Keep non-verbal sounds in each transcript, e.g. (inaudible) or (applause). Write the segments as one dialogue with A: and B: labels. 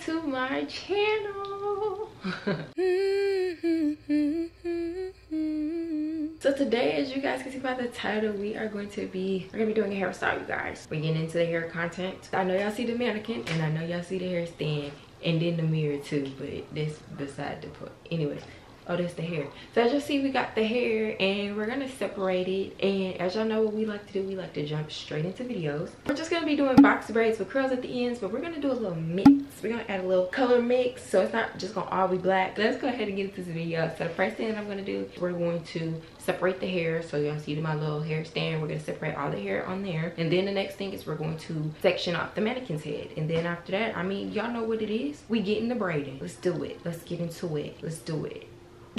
A: back to my channel. (laughs) So today as you guys can see by the title we are going to be we're gonna be doing a hairstyle you guys. We're getting into the hair content. I know y'all see the mannequin and i know y'all see the hair stand and then the mirror too but this beside the point. Anyways oh that's the hair. So as you see we got the hair and we're gonna separate it. And as y'all know what we like to do we like to jump straight into videos. We're just gonna be doing box braids with curls at the ends but we're gonna do a little mix. We're gonna add a little color mix so it's not just gonna all be black. Let's go ahead and get into this video. So the first thing i'm gonna do we're going to separate the hair. So y'all see my little hair stand. We're gonna separate all the hair on there. And then the next thing is we're going to section off the mannequin's head. And then after that i mean y'all know what it is. We get in the braiding. Let's do it. Let's get into it. Let's do it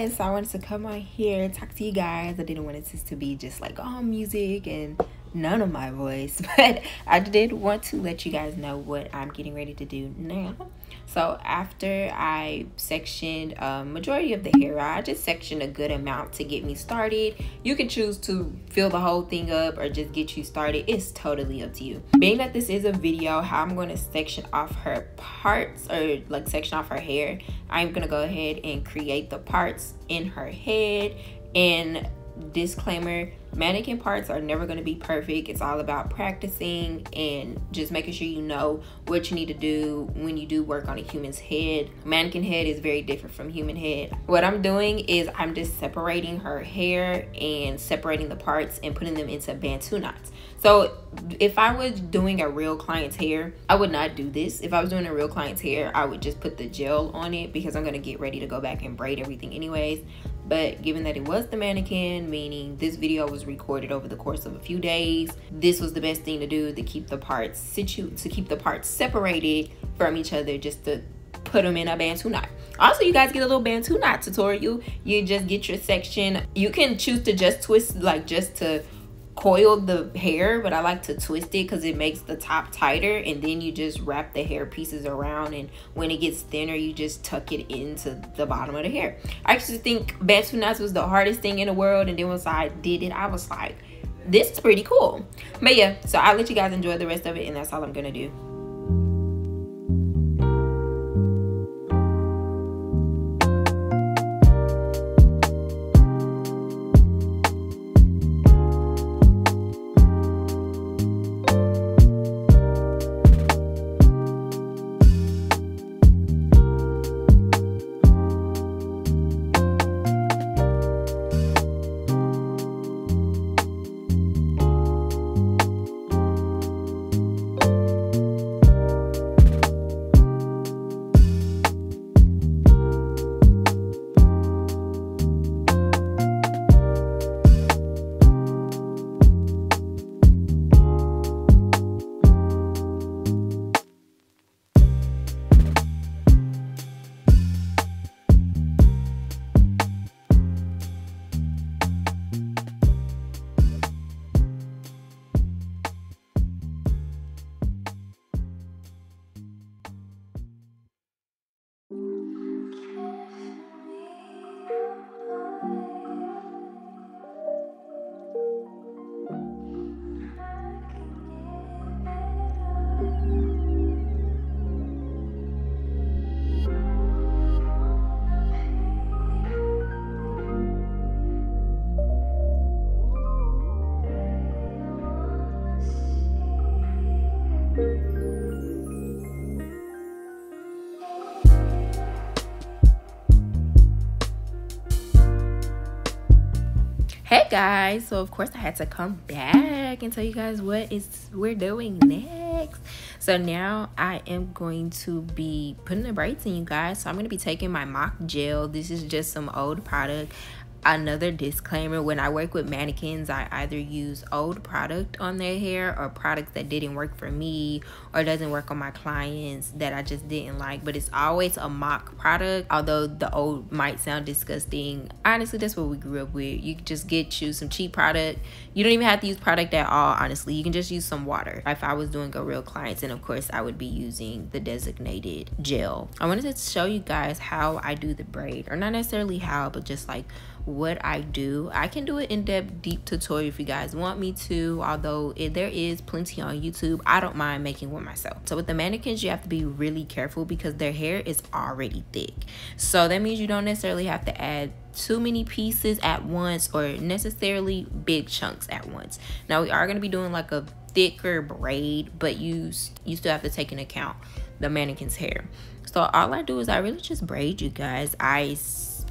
A: guys i wanted to come on here and talk to you guys. I didn't want this to be just like all music and none of my voice (laughs) but i did want to let you guys know what i'm getting ready to do now so after I sectioned a majority of the hair, I just sectioned a good amount to get me started. You can choose to fill the whole thing up or just get you started. It's totally up to you. Being that this is a video how I'm going to section off her parts or like section off her hair, I'm going to go ahead and create the parts in her head and disclaimer mannequin parts are never going to be perfect. It's all about practicing and just making sure you know what you need to do when you do work on a human's head. Mannequin head is very different from human head. What i'm doing is i'm just separating her hair and separating the parts and putting them into bantu knots. So if i was doing a real client's hair i would not do this. If i was doing a real client's hair i would just put the gel on it because i'm going to get ready to go back and braid everything anyways but given that it was the mannequin meaning this video was recorded over the course of a few days this was the best thing to do to keep the parts situ to keep the parts separated from each other just to put them in a bantu knot. Also you guys get a little bantu knot tutorial. You just get your section. You can choose to just twist like just to coiled the hair but I like to twist it because it makes the top tighter and then you just wrap the hair pieces around and when it gets thinner you just tuck it into the bottom of the hair. I actually think bantu knots was the hardest thing in the world and then once I did it I was like this is pretty cool. But yeah so I'll let you guys enjoy the rest of it and that's all I'm gonna do Hey guys, so of course I had to come back and tell you guys what is we're doing next. So now I am going to be putting the braids in you guys. So I'm going to be taking my mock gel. This is just some old product another disclaimer when i work with mannequins i either use old product on their hair or products that didn't work for me or doesn't work on my clients that i just didn't like but it's always a mock product although the old might sound disgusting. Honestly that's what we grew up with. You just get you some cheap product. You don't even have to use product at all honestly. You can just use some water. If i was doing a real clients and of course i would be using the designated gel. I wanted to show you guys how i do the braid or not necessarily how but just like what I do. I can do an in-depth deep tutorial if you guys want me to, although it, there is plenty on YouTube. I don't mind making one myself. So with the mannequins, you have to be really careful because their hair is already thick. So that means you don't necessarily have to add too many pieces at once or necessarily big chunks at once. Now we are going to be doing like a thicker braid, but you, you still have to take into account the mannequin's hair. So all I do is I really just braid you guys. I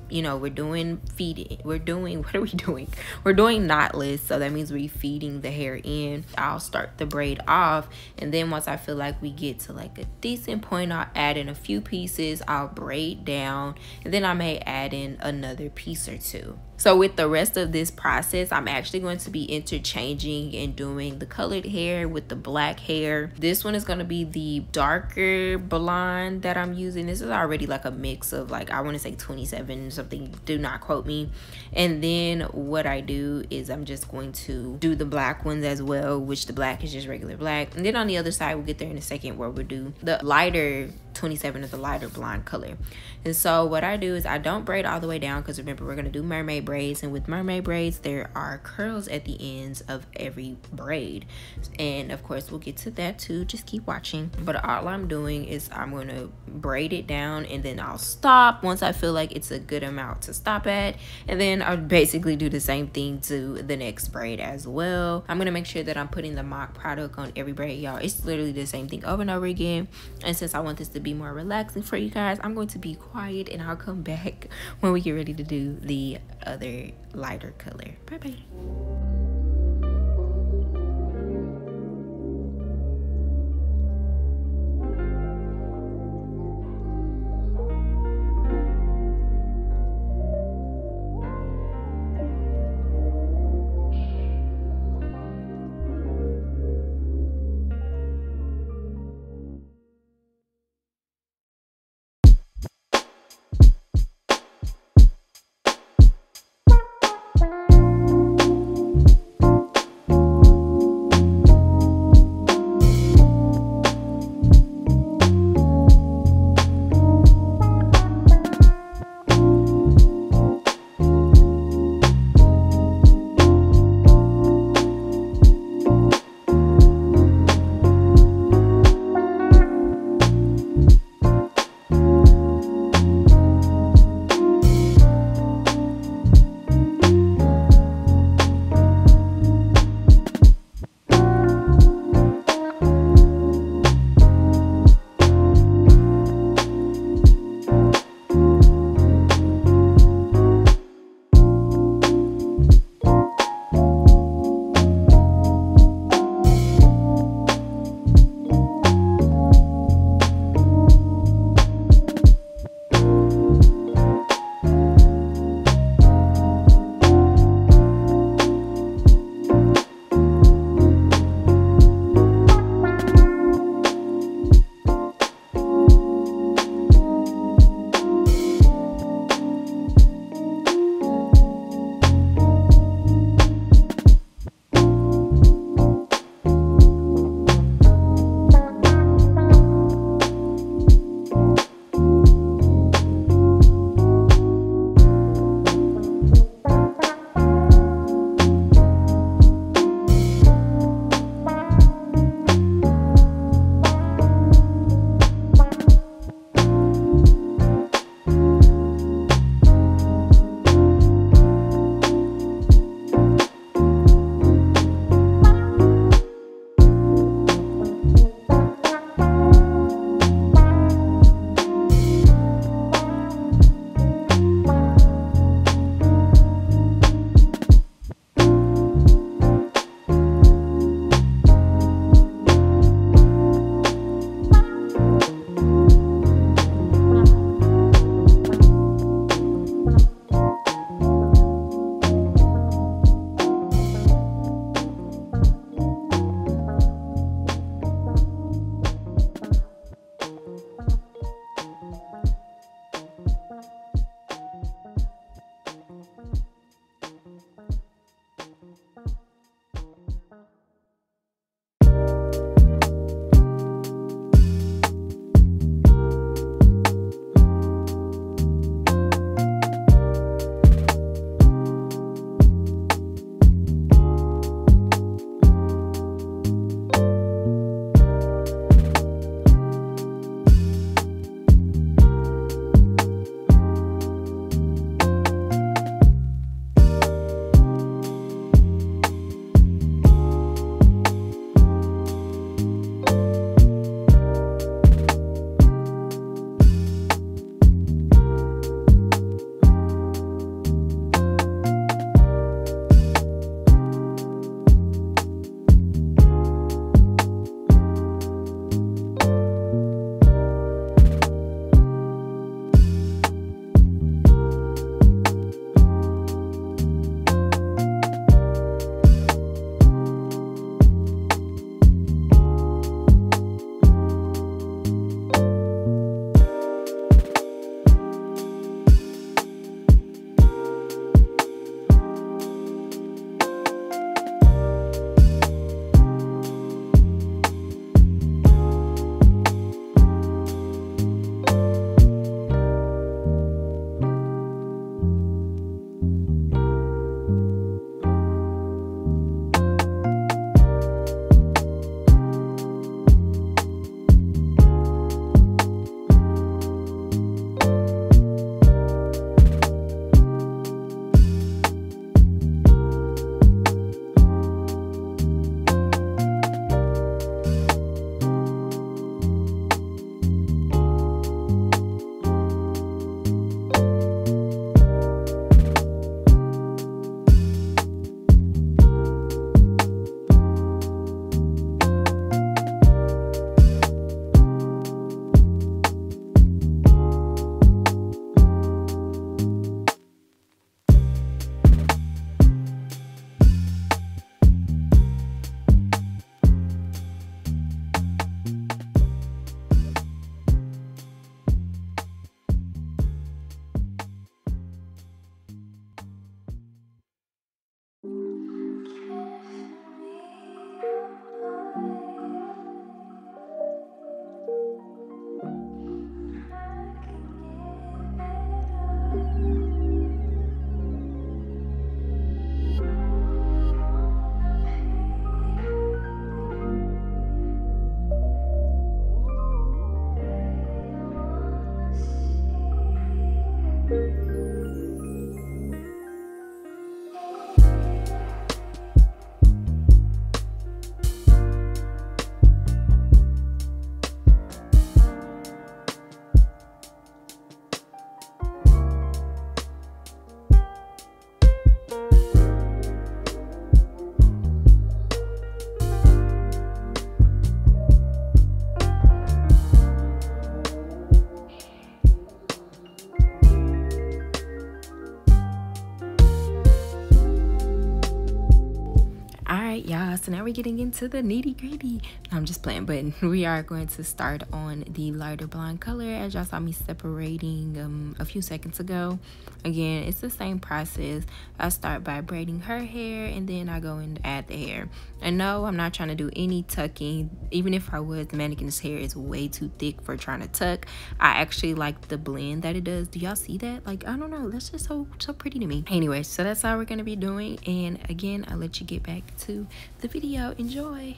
A: you know we're doing feeding we're doing (laughs) what are we doing? We're doing knotless so that means we're feeding the hair in. I'll start the braid off and then once i feel like we get to like a decent point i'll add in a few pieces i'll braid down and then i may add in another piece or two so with the rest of this process, I'm actually going to be interchanging and doing the colored hair with the black hair. This one is going to be the darker blonde that I'm using. This is already like a mix of like, I want to say 27 something. Do not quote me. And then what I do is I'm just going to do the black ones as well, which the black is just regular black. And then on the other side, we'll get there in a second where we'll do the lighter 27 is the lighter blonde color. And so what I do is I don't braid all the way down because remember we're going to do mermaid braids and with mermaid braids there are curls at the ends of every braid. And of course we'll get to that too. Just keep watching. But all I'm doing is I'm going to braid it down and then I'll stop once I feel like it's a good amount to stop at. And then I'll basically do the same thing to the next braid as well. I'm going to make sure that I'm putting the mock product on every braid y'all. It's literally the same thing over and over again. And since I want this to be more relaxing for you guys i'm going to be quiet and i'll come back (laughs) when we get ready to do the other lighter color. Bye bye so now we're getting into the nitty gritty i'm just playing but (laughs) we are going to start on the lighter blonde color. As y'all saw me separating um, a few seconds ago. Again it's the same process. I start by braiding her hair and then i go and add the hair. And no i'm not trying to do any tucking. Even if i was the mannequin's hair is way too thick for trying to tuck. I actually like the blend that it does. Do y'all see that? Like i don't know. That's just so so pretty to me. Anyway so that's all we're gonna be doing. And again i'll let you get back to the video video. Enjoy!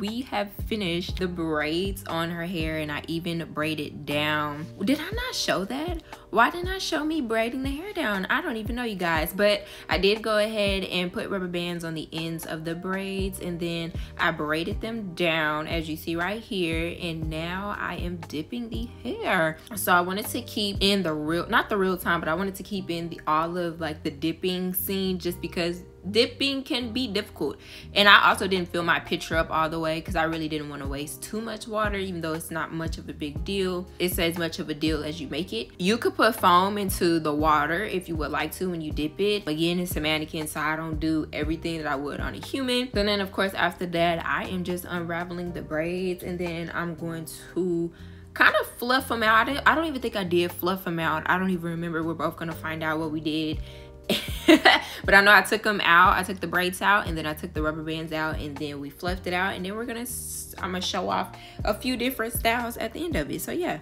A: We have finished the braids on her hair and I even braided down. Did I not show that? Why didn't I show me braiding the hair down? I don't even know you guys, but I did go ahead and put rubber bands on the ends of the braids and then I braided them down as you see right here. And now I am dipping the hair. So I wanted to keep in the real, not the real time, but I wanted to keep in the olive, like the dipping scene just because dipping can be difficult. And i also didn't fill my pitcher up all the way because i really didn't want to waste too much water even though it's not much of a big deal. It's as much of a deal as you make it. You could put foam into the water if you would like to when you dip it. Again it's a mannequin so i don't do everything that i would on a human. And then of course after that i am just unraveling the braids and then i'm going to kind of fluff them out. I don't even think i did fluff them out. I don't even remember. We're both gonna find out what we did (laughs) but I know I took them out. I took the braids out and then I took the rubber bands out and then we fluffed it out and then we're gonna, I'm gonna show off a few different styles at the end of it. So yeah.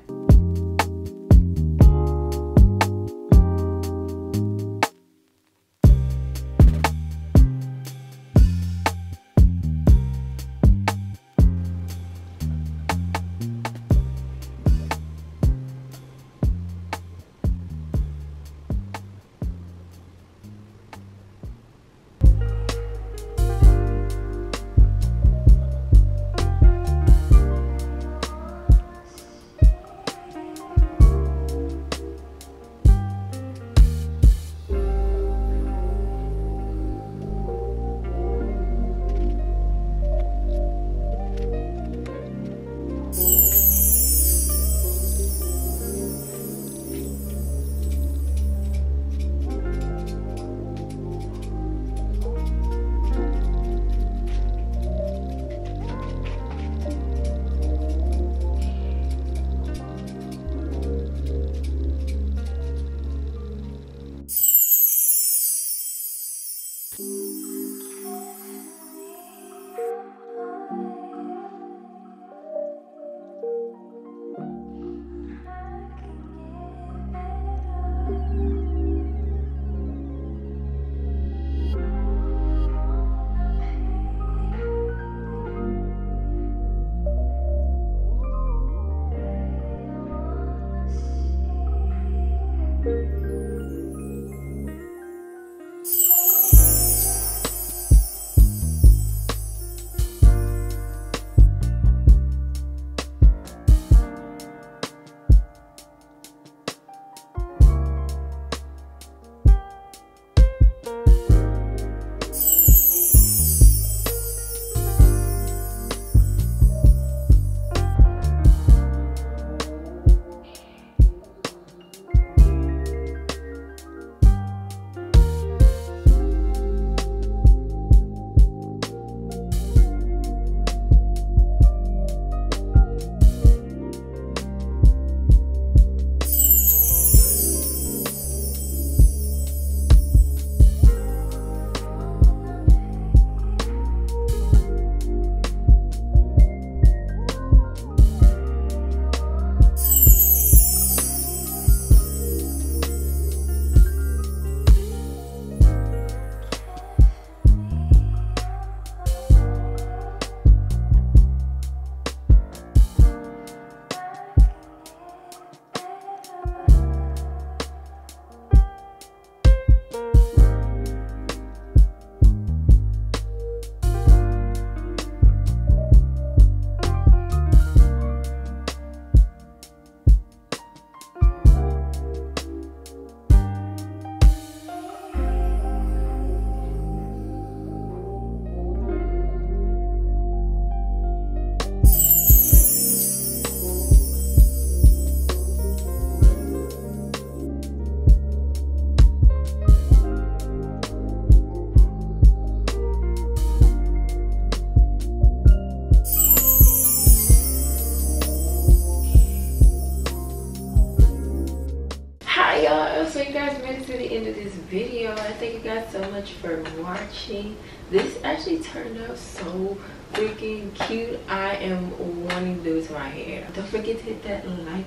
A: Much for watching. This actually turned out so freaking cute. I am wanting to do to my hair. Don't forget to hit that like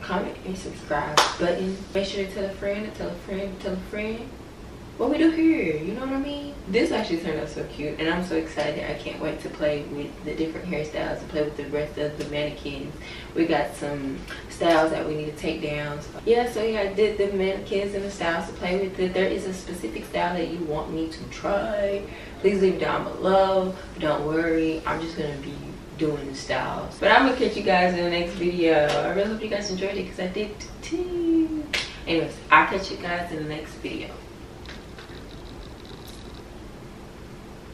A: comment and subscribe button. Make sure to tell a friend tell a friend tell a friend. What we do here you know what i mean this actually turned out so cute and i'm so excited. I can't wait to play with the different hairstyles and play with the rest of the mannequins. We got some styles that we need to take down. So, yeah so yeah i did the mannequins and the styles to play with there is a specific style that you want me to try. Please leave down below don't worry. I'm just gonna be doing the styles. But i'm gonna catch you guys in the next video. I really hope you guys enjoyed it because i did too. Anyways i'll catch you guys in the next video